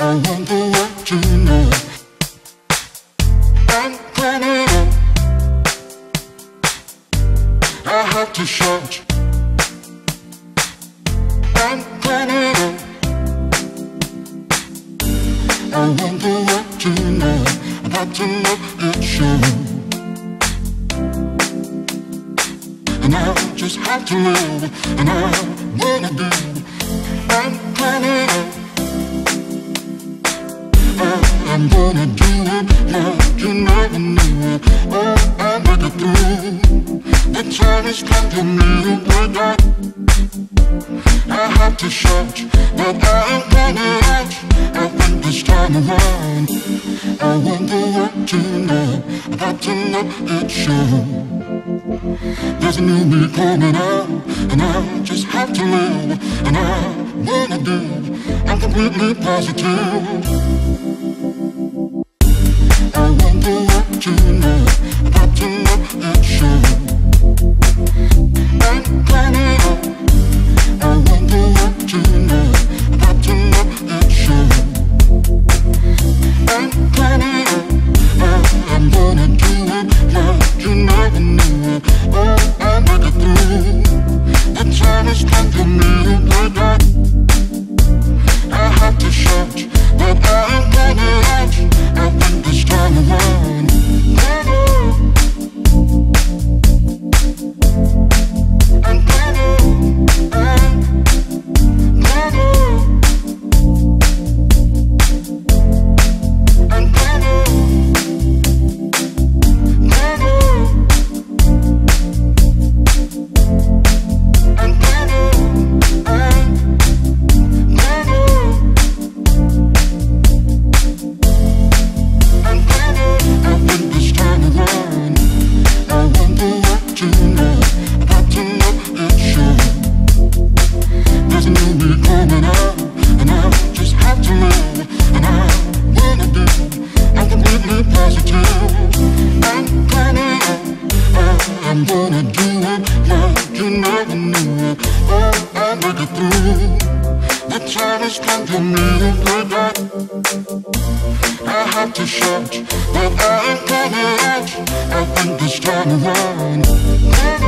I wonder what you know I'm running up I have to shout I'm running up I wonder what you know I have to look at you And I just have to live And I wanna be has come for me to break out I have to shout But I am coming out I think this time around I wonder what to know I got to know it's you There's a new me coming out And I just have to live And I wanna do I'm completely positive have to shout, but I am coming out. I think this time around. I'm gonna do it like you never knew it Oh, I'll make it through The has come for me to break out I have to shout, but I am coming out. I think this time around.